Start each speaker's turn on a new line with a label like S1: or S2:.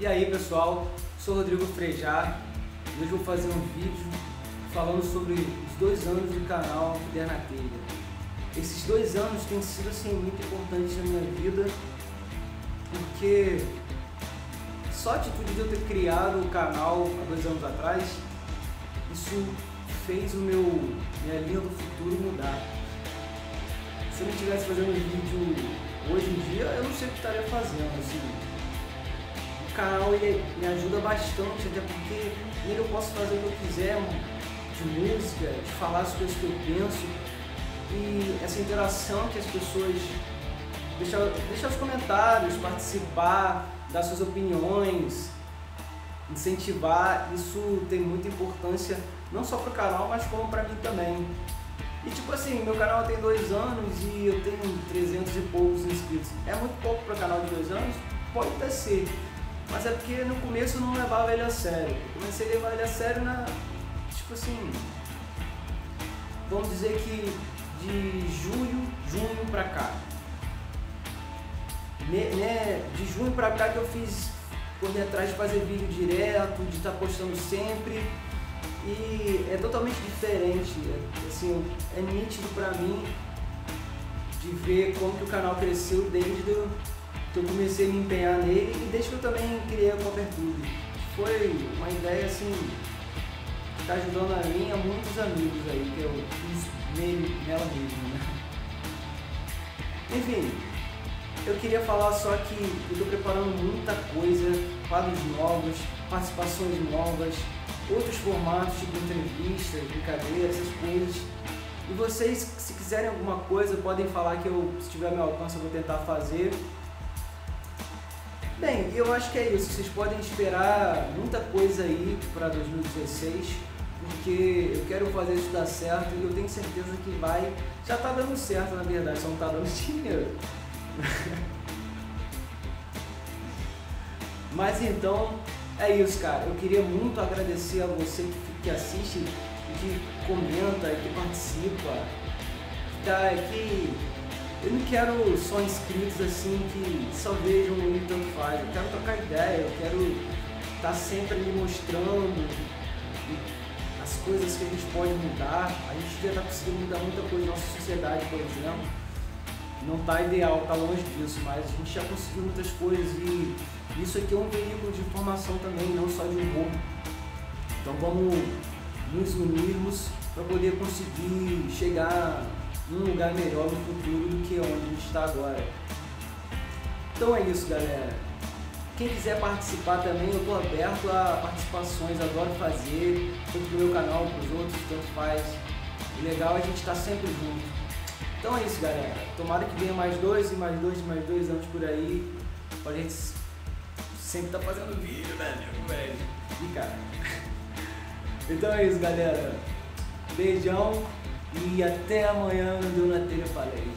S1: E aí pessoal, sou Rodrigo Frejar e hoje vou fazer um vídeo falando sobre os dois anos do canal Der na Telha. Esses dois anos têm sido assim, muito importantes na minha vida porque só a atitude de eu ter criado o canal há dois anos atrás, isso fez o meu minha linha do futuro mudar. Se eu não estivesse fazendo vídeo hoje em dia, eu não sei o que estaria fazendo. Assim, canal ele me ajuda bastante, até porque nele eu posso fazer o que eu quiser, de música, de falar as coisas que eu penso e essa interação que as pessoas deixar, deixar os comentários, participar, dar suas opiniões, incentivar, isso tem muita importância não só para o canal, mas como para mim também. E tipo assim, meu canal tem dois anos e eu tenho 300 e poucos inscritos. É muito pouco para canal de dois anos? Pode até ser. Mas é porque no começo eu não levava ele a sério. Eu comecei a levar ele a sério na. Tipo assim. Vamos dizer que de julho, junho pra cá. Né, de junho pra cá que eu fiz correr atrás de fazer vídeo direto, de estar tá postando sempre. E é totalmente diferente. Assim, é nítido pra mim de ver como que o canal cresceu desde do, que eu comecei a me empenhar nele e desde que eu também criei a Copertube. Foi uma ideia assim que está ajudando a mim e a muitos amigos aí que eu fiz nele, nela mesmo, né? Enfim, eu queria falar só que eu estou preparando muita coisa, quadros novos, participações novas, outros formatos tipo entrevistas, brincadeiras, essas coisas. E vocês, se quiserem alguma coisa, podem falar que eu, se tiver meu alcance, eu vou tentar fazer. Bem, eu acho que é isso. Vocês podem esperar muita coisa aí para 2016, porque eu quero fazer isso dar certo e eu tenho certeza que vai. Já está dando certo, na verdade, só não está dando dinheiro. Mas então, é isso, cara. Eu queria muito agradecer a você que assiste, que comenta, que participa, que tá aqui eu não quero só inscritos assim que só vejam e tanto faz. Eu quero trocar ideia, eu quero estar tá sempre me mostrando as coisas que a gente pode mudar. A gente já está conseguindo mudar muita coisa na nossa sociedade, por exemplo. Não está ideal, está longe disso, mas a gente já conseguiu muitas coisas e isso aqui é um veículo de informação também, não só de humor. Então vamos nos unirmos para poder conseguir chegar num lugar melhor no futuro do que onde a gente está agora. Então é isso, galera. Quem quiser participar também, eu estou aberto a participações, adoro fazer, tanto pro meu canal, para os outros, tanto faz. O legal é a gente estar tá sempre junto. Então é isso, galera. Tomara que venha mais dois e mais dois e mais dois anos por aí, pra gente sempre estar tá fazendo vídeo, né, meu velho? E cara. Então é isso, galera. Beijão. E até amanhã no Deu na Telha Falei.